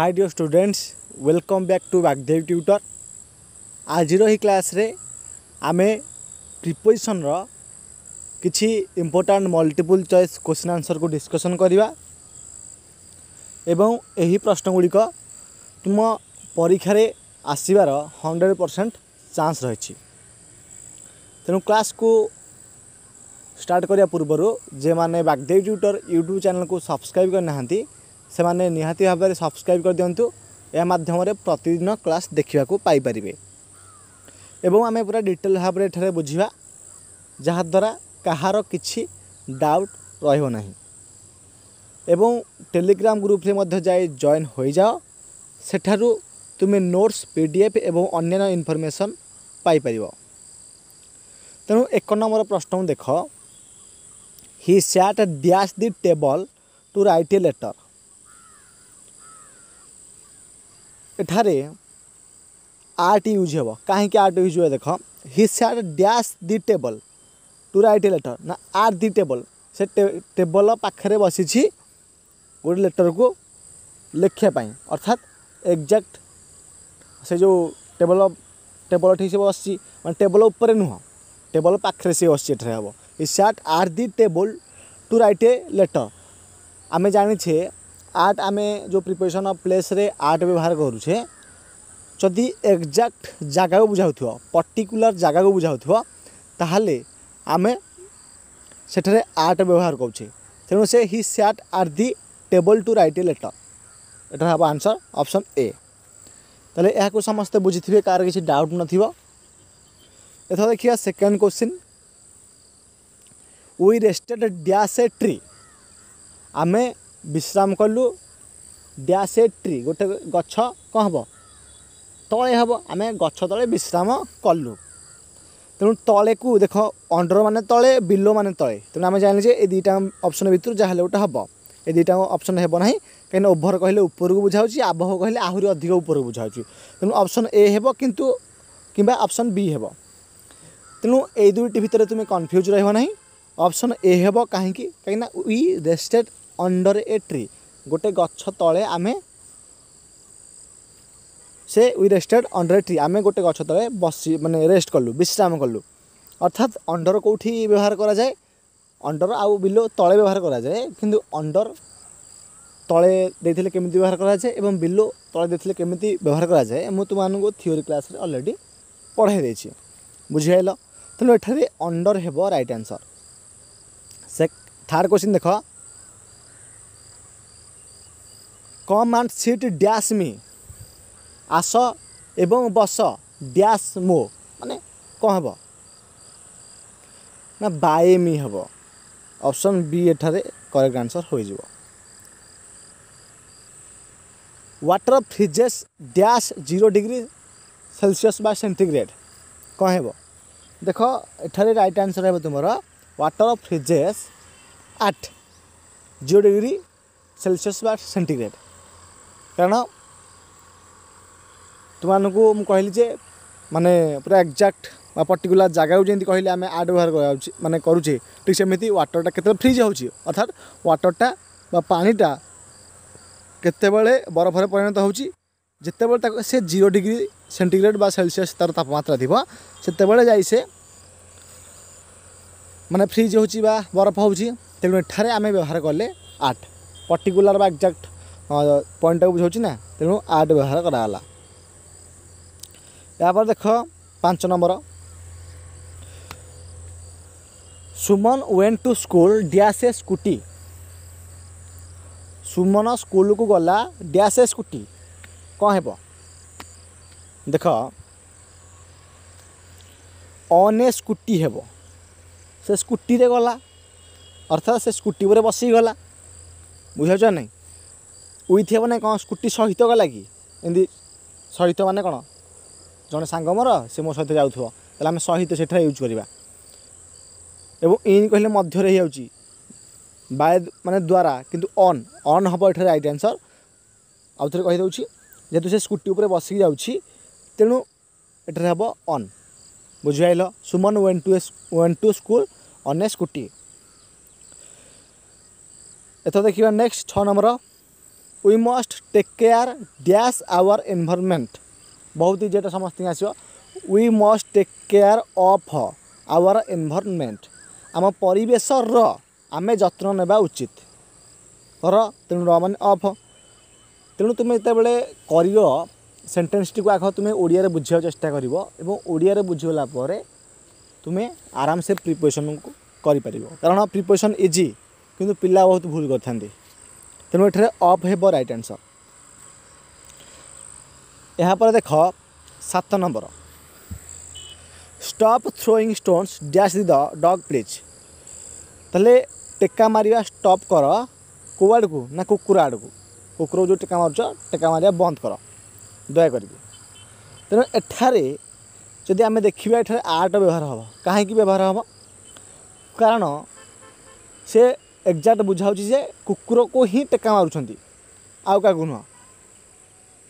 hi dear students welcome back to Bagdevi tutor ଆଜିର ଏହି କ୍ଲାସ୍ରେ ଆମେ ପ୍ରିପୋଜିସନ୍ର କିଛି ଇମ୍ପୋର୍ଟାଣ୍ଟ ମଲ୍ଟିପୁଲ୍ ଚଏସ୍ କୋଶ୍ଚିନ୍ ଆନ୍ସର୍କୁ ଡିସ୍କସନ୍ କରିବା ଏବଂ ଏହି ପ୍ରଶ୍ନ ଗୁଡ଼ିକ ତୁମ ପରୀକ୍ଷାରେ ଆସିବାର ହଣ୍ଡ୍ରେଡ଼ ପରସେଣ୍ଟ ଚାନ୍ସ ରହିଛି ତେଣୁ କ୍ଲାସ୍କୁ ଷ୍ଟାର୍ଟ କରିବା ପୂର୍ବରୁ ଯେମାନେ ବାଗ୍ଦେବୀ ଟ୍ୟୁଟର୍ ୟୁଟ୍ୟୁବ୍ ଚ୍ୟାନେଲ୍କୁ ସବସ୍କ୍ରାଇବ୍ କରିନାହାନ୍ତି ସେମାନେ ନିହାତି ଭାବରେ ସବସ୍କ୍ରାଇବ୍ କରିଦିଅନ୍ତୁ ଏହା ମାଧ୍ୟମରେ ପ୍ରତିଦିନ କ୍ଲାସ୍ ଦେଖିବାକୁ ପାଇପାରିବେ ଏବଂ ଆମେ ପୁରା ଡିଟେଲ୍ ଭାବରେ ଏଠାରେ ବୁଝିବା ଯାହାଦ୍ୱାରା କାହାର କିଛି ଡାଉଟ୍ ରହିବ ନାହିଁ ଏବଂ ଟେଲିଗ୍ରାମ ଗ୍ରୁପରେ ମଧ୍ୟ ଯାଇ ଜଏନ୍ ହୋଇଯାଅ ସେଠାରୁ ତୁମେ ନୋଟ୍ସ ପି ଡି ଏଫ୍ ଏବଂ ଅନ୍ୟାନ୍ୟ ଇନଫର୍ମେସନ୍ ପାଇପାରିବ ତେଣୁ ଏକ ନମ୍ବର ପ୍ରଶ୍ନକୁ ଦେଖ he sat dash the table to write a letter एठारे आर्ट यूज हे कहीं आर्ट यूज हुए देख he sat dash the table to write a letter ना आर्ट दि टेबल से टेबल पाखे बसी गोटे लेटर को लिखापी अर्थात एक्जाक्ट से जो टेबल टेबल ठीक से बस मैं टेबल उपर नुह टेबल पाखे से बस he sat at the table to write a letter आम जाचे આર્ટ આમે જો પ્રિપેરેસન અફ પ્લેસ્રે આર્ટ વ્યવહાર કરુછે ଯଦି ଏକ୍ଜାକ୍ଟ ଜାଗାକୁ ବୁଝାଉଥିବ ପର୍ଟିକୁଲାର ଜାଗାକୁ ବୁଝାଉଥିବ ତାହେଲେ ଆମେ ସେଠାରେ ଆର୍ଟ ବ୍ୟବହାର କରୁଛେ ତେଣୁ ସେ he sat at the table to write a letter ଏଟା ହେବ ଆନ୍ସର୍ ଅପସନ୍ ଏ ତାହେଲେ ଏହାକୁ ସମସ୍ତେ ବୁଝିଥିବେ କାହାର କିଛି ଡାଉଟ୍ ନଥିବ ଏଥର ଦେଖିବା second question we rested dash a tree ଆମେ ବିଶ୍ରାମ କଲୁ ଡ୍ୟାସ୍ ଏ ଟ୍ରି ଗୋଟେ ଗଛ କ'ଣ ହେବ ତଳେ ହେବ ଆମେ ଗଛ ତଳେ ବିଶ୍ରାମ କଲୁ ତେଣୁ ତଳେକୁ ଦେଖ ଅଣ୍ଡର ମାନେ ତଳେ ବିଲୋ ମାନେ ତଳେ ତେଣୁ ଆମେ ଜାଣିଲେ ଯେ ଏ ଦୁଇଟା ଅପସନ୍ ଭିତରୁ ଯାହା ହେଲେ ଗୋଟେ ହେବ ଏ ଦୁଇଟା ଅପସନ୍ ହେବ ନାହିଁ କାହିଁକିନା ଓଭର କହିଲେ ଉପରକୁ ବୁଝାଉଛି ଆବହ କହିଲେ ଆହୁରି ଅଧିକ ଉପରକୁ ବୁଝାଉଛି ତେଣୁ ଅପସନ୍ ଏ ହେବ କିନ୍ତୁ କିମ୍ବା ଅପସନ୍ ବି ହେବ ତେଣୁ ଏଇ ଦୁଇଟି ଭିତରେ ତୁମେ କନଫ୍ୟୁଜ୍ ରହିବ ନାହିଁ ଅପସନ୍ ଏ ହେବ କାହିଁକି କାହିଁକିନା we rested under a tree ଗୋଟେ ଗଛ ତଳେ ଆମେ ସେ we rested under a tree ଆମେ ଗୋଟେ ଗଛ ତଳେ ବସି ମାନେ ରେଷ୍ଟ କଲୁ ବିଶ୍ରାମ କଲୁ ଅର୍ଥାତ୍ ଅଣ୍ଡର କେଉଁଠି ବ୍ୟବହାର କରାଯାଏ ଅଣ୍ଡର ଆଉ ବିଲୋ ତଳେ ବ୍ୟବହାର କରାଯାଏ କିନ୍ତୁ ଅଣ୍ଡର ତଳେ ଦେଇଥିଲେ କେମିତି ବ୍ୟବହାର କରାଯାଏ ଏବଂ ବିଲୋ ତଳେ ଦେଇଥିଲେ କେମିତି ବ୍ୟବହାର କରାଯାଏ ମୁଁ ତୁମମାନଙ୍କୁ ଥିଓରି କ୍ଲାସ୍ରେ ଅଲରେଡ଼ି ପଢ଼ାଇ ଦେଇଛି ବୁଝିହେଲ ତେଣୁ ଏଠାରେ ଅଣ୍ଡର ହେବ ରାଇଟ୍ ଆନ୍ସର୍ ସେ ଥାର୍ଡ଼ କ୍ୱେଶ୍ଚିନ୍ ଦେଖ କମାଣ୍ଡ ସିଟ୍ ଡ୍ୟାସ୍ ମି ଆସ ଏବଂ ବସ ଡ୍ୟାସ୍ ମୋ ମାନେ କ'ଣ ହେବ ନା ବାଏ ମି ହେବ ଅପସନ୍ ବି ଏଠାରେ କରେକ୍ଟ ଆନ୍ସର୍ ହୋଇଯିବ water freezes dash zero degree Celsius ବା ସେଣ୍ଟିଗ୍ରେଡ଼ କ'ଣ ହେବ ଦେଖ ଏଠାରେ ରାଇଟ୍ ଆନ୍ସର୍ ହେବ ତୁମର water freezes at zero degree Celsius ବା ସେଣ୍ଟିଗ୍ରେଡ଼ କାରଣ ତୁମମାନଙ୍କୁ ମୁଁ କହିଲି ଯେ ମାନେ ପୁରା ଏକ୍ଜାକ୍ଟ ବା ପର୍ଟିକୁଲାର ଜାଗାକୁ ଯେମିତି କହିଲେ ଆମେ ଆଡ଼ ବ୍ୟବହାର କରାଯାଉଛି ମାନେ କରୁଛେ ଠିକ୍ ସେମିତି ୱାଟର୍ଟା କେତେବେଳେ ଫ୍ରିଜ୍ ହେଉଛି ଅର୍ଥାତ୍ ୱାଟର୍ଟା ବା ପାଣିଟା କେତେବେଳେ ବରଫରେ ପରିଣତ ହେଉଛି ଯେତେବେଳେ ତାକୁ ସେ ଜିରୋ ଡିଗ୍ରୀ ସେଣ୍ଟିଗ୍ରେଡ଼ ବା ସେଲସିୟସ୍ ତା'ର ତାପମାତ୍ରା ଥିବ ସେତେବେଳେ ଯାଇ ସେ ମାନେ ଫ୍ରିଜ୍ ହେଉଛି ବା ବରଫ ହେଉଛି ତେଣୁ ଏଠାରେ ଆମେ ବ୍ୟବହାର କଲେ ଆର୍ଟ ପର୍ଟିକୁଲାର ବା ଏକ୍ଜାକ୍ଟ हाँ पॉइंट बुझाऊँ ना तेणु आट व्यवहार कराला यापर देख पांच number Suman went to school dash a scooty Suman school को गला डीआसए स्कूटी कौन है देख अने स्कूटी हे से स्कूटी गला अर्थात से स्कूटी पर बस बसिगला बुझाऊ ना ୱିଥ୍ ହେବ ନାହିଁ କ'ଣ ସ୍କୁଟି ସହିତ ଗଲା କି ଏମିତି ସହିତ ମାନେ କ'ଣ ଜଣେ ସାଙ୍ଗ ମୋର ସେ ମୋ ସହିତ ଯାଉଥିବ ତାହେଲେ ଆମେ ସହିତ ସେଠାରେ ୟୁଜ୍ କରିବା ଏବଂ ଇନ୍ କହିଲେ ମଧ୍ୟରେ ହେଇଯାଉଛି ବାୟ ମାନେ ଦ୍ୱାରା କିନ୍ତୁ ଅନ୍ ଅନ୍ ହେବ ଏଠାରେ ରାଇଟ୍ ଆନ୍ସର୍ ଆଉ ଥରେ କହିଦେଉଛି ଯେହେତୁ ସେ ସ୍କୁଟି ଉପରେ ବସିକି ଯାଉଛି ତେଣୁ ଏଠାରେ ହେବ ଅନ୍ ବୁଝିପାରିଲ Suman went to went to school on a scooty ଏଥର ଦେଖିବା ନେକ୍ସଟ ଛଅ number we must take care dash our environment ବହୁତ ଇଜିଟା ସମସ୍ତଙ୍କୁ ଆସିବ we must take care of our environment ଆମ ପରିବେଶର ଆମେ ଯତ୍ନ ନେବା ଉଚିତ ର ତେଣୁ ର ମାନେ ଅଫ୍ ତେଣୁ ତୁମେ ଯେତେବେଳେ କରିବ ସେଣ୍ଟେନ୍ସଟିକୁ ଆଗ ତୁମେ ଓଡ଼ିଆରେ ବୁଝିବାକୁ ଚେଷ୍ଟା କରିବ ଏବଂ ଓଡ଼ିଆରେ ବୁଝିଗଲା ପରେ ତୁମେ ଆରାମସେ ପ୍ରିପୋଜିସନକୁ କରିପାରିବ କାରଣ ପ୍ରିପୋଜିସନ ଇଜି କିନ୍ତୁ ପିଲା ବହୁତ ଭୁଲ କରିଥାନ୍ତି ତେଣୁ ଏଠାରେ ଅଫ୍ ହେବ ରାଇଟ୍ ଆନ୍ସର୍ ଏହାପରେ ଦେଖ ସାତ number stop throwing stones dash the the dog please ତାହେଲେ ଟେକା ମାରିବା ଷ୍ଟପ୍ କର କେଉଁ ଆଡ଼କୁ ନା କୁକୁର ଆଡ଼କୁ କୁକୁରକୁ ଯେଉଁ ଟେକା ମାରୁଛ ଟେକା ମାରିବା ବନ୍ଦ କର ଦୟାକରିକି ତେଣୁ ଏଠାରେ ଯଦି ଆମେ ଦେଖିବା ଏଠାରେ ଆର୍ଟ ବ୍ୟବହାର ହେବ କାହିଁକି ବ୍ୟବହାର ହେବ କାରଣ ସେ एक्जाक्ट बुझाऊँ जे कुकुर को ही टेका मार्च आउ का नुह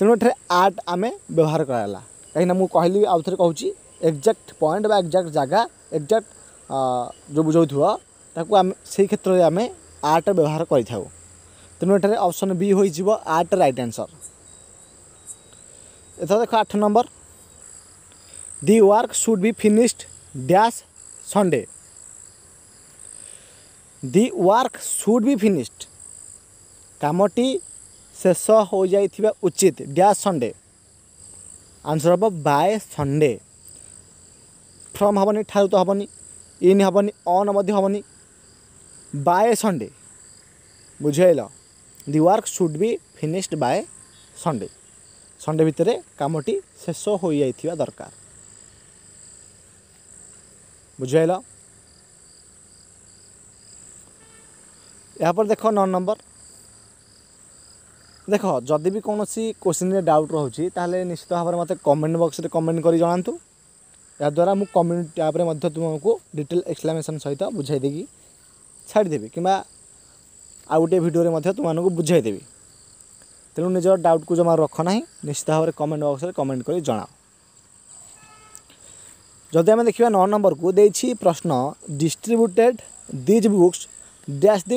तेणु आर्ट आम व्यवहार कराला कहीं कहल आउ थे कह ची एक्जाक्ट पॉइंट एक्जाक्ट जगह एक्जाक्ट जो बुझाऊ क्षेत्र में आम आर्ट व्यवहार करेणुटे अपसन बी हो आर्ट रईट आंसर एथ देख आठ number the work should be finished dash Sunday the work should be finished कमटी शेष हो जा उचित डैश संडे आंसर हम बाय संडे फ्रम हम ठार तो हमी इन हेनी अन हमी बाय संडे बुझेल the work should be finished by Sunday Sunday भितर कमटी शेष हो जा दरकार बुझेल ଏହାପରେ ଦେଖ ନଅ ନମ୍ବର ଦେଖ ଯଦି ବି କୌଣସି କୋଶ୍ଚିନ୍ରେ ଡାଉଟ୍ ରହୁଛି ତାହେଲେ ନିଶ୍ଚିତ ଭାବରେ ମୋତେ କମେଣ୍ଟ ବକ୍ସରେ କମେଣ୍ଟ କରି ଜଣାନ୍ତୁ ଏହାଦ୍ୱାରା ମୁଁ କମ୍ୟୁନିଟି ଟ୍ୟାବ୍ରେ ମଧ୍ୟ ତୁମକୁ ଡିଟେଲ୍ ଏକ୍ସପ୍ଲାନେସନ୍ ସହିତ ବୁଝାଇ ଦେଇକି ଛାଡ଼ିଦେବି କିମ୍ବା ଆଉ ଗୋଟିଏ ଭିଡ଼ିଓରେ ମଧ୍ୟ ତୁମମାନଙ୍କୁ ବୁଝାଇଦେବି ତେଣୁ ନିଜର ଡାଉଟ୍କୁ ଜମା ରଖ ନାହିଁ ନିଶ୍ଚିତ ଭାବରେ କମେଣ୍ଟ ବକ୍ସରେ କମେଣ୍ଟ କରି ଜଣାଅ ଯଦି ଆମେ ଦେଖିବା ନଅ ନମ୍ବରକୁ ଦେଇଛି ପ୍ରଶ୍ନ distributed these books dash the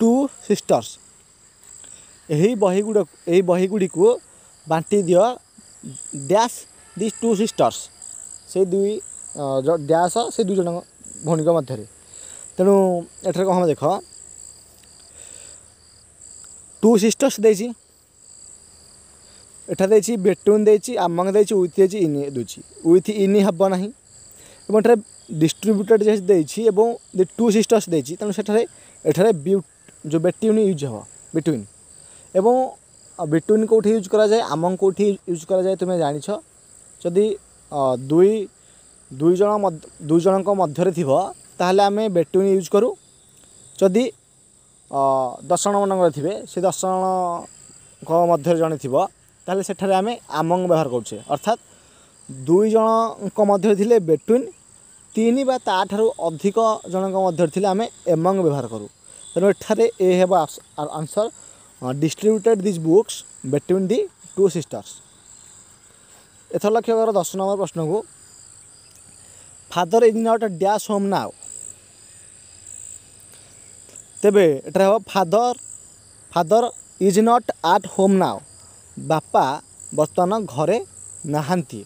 two sisters यही बही गुड़ बही गुड़ी को बांटी दियो डैश दि टू सिस्टर्स से दुई डैश से दुज भणी मध्य तेणु एटर कह देख टू सिस्टर्स देठा दे बेटून देमंग दे इन हम ना distributor distributor the two sisters देखिए तेनालीरें ଯେଉଁ ବେଟ୍ୟୁନ୍ ୟୁଜ୍ ହେବ ବିଟ୍ୱିନ୍ ଏବଂ ବିଟ୍ୱିନ୍ କେଉଁଠି ୟୁଜ୍ କରାଯାଏ ଆମଙ୍ଗ କେଉଁଠି ୟୁଜ୍ କରାଯାଏ ତୁମେ ଜାଣିଛ ଯଦି ଦୁଇ ଦୁଇ ଜଣ ଦୁଇ ଜଣଙ୍କ ମଧ୍ୟରେ ଥିବ ତାହେଲେ ଆମେ ବେଟ୍ୱିନ୍ ୟୁଜ୍ କରୁ ଯଦି ଦଶ ଜଣମାନଙ୍କର ଥିବେ ସେ ଦଶ ଜଣଙ୍କ ମଧ୍ୟରେ ଜଣେ ଥିବ ତାହେଲେ ସେଠାରେ ଆମେ ଆମଙ୍ଗ ବ୍ୟବହାର କରୁଛେ ଅର୍ଥାତ୍ ଦୁଇ ଜଣଙ୍କ ମଧ୍ୟରେ ଥିଲେ ବେଟ୍ୱିନ୍ ତିନି ବା ତା'ଠାରୁ ଅଧିକ ଜଣଙ୍କ ମଧ୍ୟରେ ଥିଲେ ଆମେ ଏମଙ୍ଗ ବ୍ୟବହାର କରୁ ଏଠାରେ ଏ ହେବ answer distributed these books between the two sisters ଏଥର ଲକ୍ଷ୍ୟ କର ଦଶ ନମ୍ବର ପ୍ରଶ୍ନକୁ father is not dash home now ତେବେ ଏଠାରେ ହେବ father father is not at home now ବାପା ବର୍ତ୍ତମାନ ଘରେ ନାହାନ୍ତି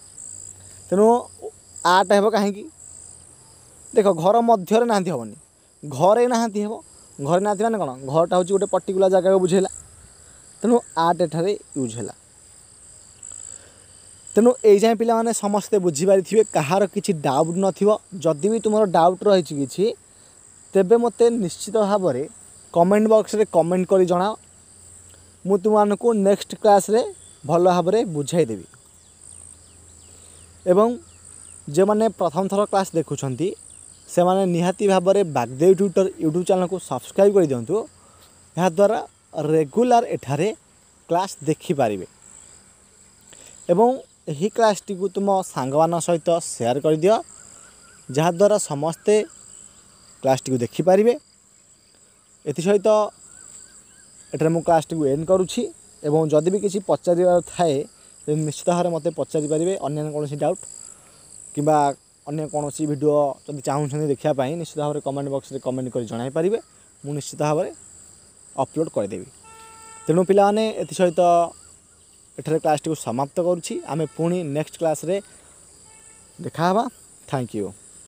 ତେଣୁ ଆଟ୍ ହେବ କାହିଁକି ଦେଖ ଘର ମଧ୍ୟରେ ନାହାନ୍ତି ହେବନି ଘରେ ନାହାନ୍ତି ହେବ ଘରେ ନାହାନ୍ତି ମାନେ କ'ଣ ଘରଟା ହେଉଛି ଗୋଟେ ପର୍ଟିକୁଲାର ଜାଗାକୁ ବୁଝେଇଲା ତେଣୁ ଆର୍ଟ ଏଠାରେ ୟୁଜ୍ ହେଲା ତେଣୁ ଏଇ ଯାଏଁ ପିଲାମାନେ ସମସ୍ତେ ବୁଝିପାରିଥିବେ କାହାର କିଛି ଡାଉଟ୍ ନଥିବ ଯଦି ବି ତୁମର ଡାଉଟ୍ ରହିଛି କିଛି ତେବେ ମୋତେ ନିଶ୍ଚିତ ଭାବରେ କମେଣ୍ଟ ବକ୍ସରେ କମେଣ୍ଟ କରି ଜଣାଅ ମୁଁ ତୁମମାନଙ୍କୁ ନେକ୍ସଟ କ୍ଲାସ୍ରେ ଭଲ ଭାବରେ ବୁଝାଇ ଦେବି ଏବଂ ଯେଉଁମାନେ ପ୍ରଥମ ଥର କ୍ଲାସ୍ ଦେଖୁଛନ୍ତି ସେମାନେ ନିହାତି ଭାବରେ ବାଗଦେବୀ ଟ୍ୱିଟର ୟୁଟ୍ୟୁବ୍ ଚ୍ୟାନେଲ୍କୁ ସବସ୍କ୍ରାଇବ୍ କରିଦିଅନ୍ତୁ ଏହାଦ୍ୱାରା ରେଗୁଲାର ଏଠାରେ କ୍ଲାସ୍ ଦେଖିପାରିବେ ଏବଂ ଏହି କ୍ଲାସ୍ଟିକୁ ତୁମ ସାଙ୍ଗମାନଙ୍କ ସହିତ ସେୟାର କରିଦିଅ ଯାହାଦ୍ୱାରା ସମସ୍ତେ କ୍ଲାସ୍ଟିକୁ ଦେଖିପାରିବେ ଏଥିସହିତ ଏଠାରେ ମୁଁ କ୍ଲାସ୍ଟିକୁ ଏଣ୍ଡ କରୁଛି ଏବଂ ଯଦି ବି କିଛି ପଚାରିବାର ଥାଏ ନିଶ୍ଚିତ ଭାବରେ ମୋତେ ପଚାରିପାରିବେ ଅନ୍ୟାନ୍ୟ କୌଣସି ଡାଉଟ୍ କିମ୍ବା ଅନ୍ୟ କୌଣସି ଭିଡ଼ିଓ ଯଦି ଚାହୁଁଛନ୍ତି ଦେଖିବା ପାଇଁ ନିଶ୍ଚିତ ଭାବରେ କମେଣ୍ଟ ବକ୍ସରେ କମେଣ୍ଟ କରି ଜଣାଇପାରିବେ ମୁଁ ନିଶ୍ଚିତ ଭାବରେ ଅପଲୋଡ଼ କରିଦେବି ତେଣୁ ପିଲାମାନେ ଏଥିସହିତ ଏଠାରେ କ୍ଲାସ୍ଟିକୁ ସମାପ୍ତ କରୁଛି ଆମେ ପୁଣି ନେକ୍ସଟ କ୍ଲାସ୍ରେ ଦେଖା ହେବା ଥ୍ୟାଙ୍କ ୟୁ